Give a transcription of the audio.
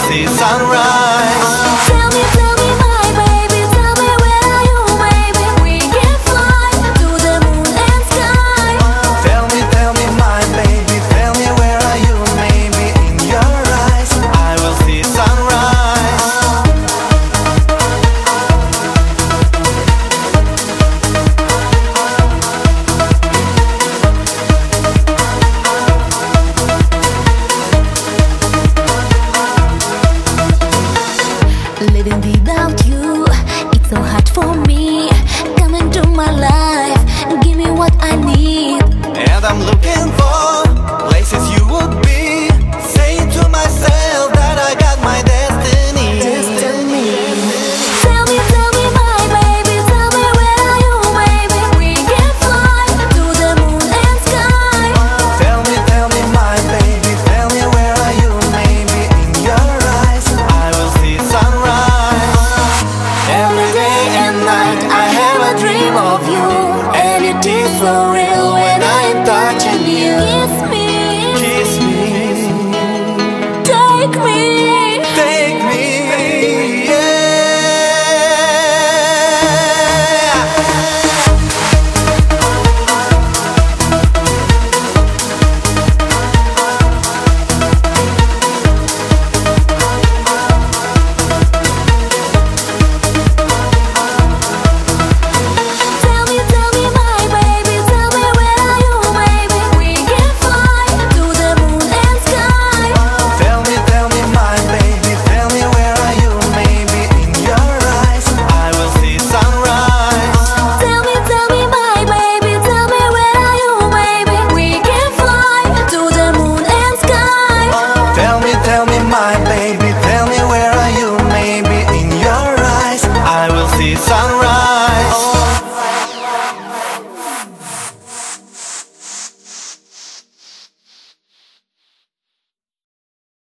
see sunrise. It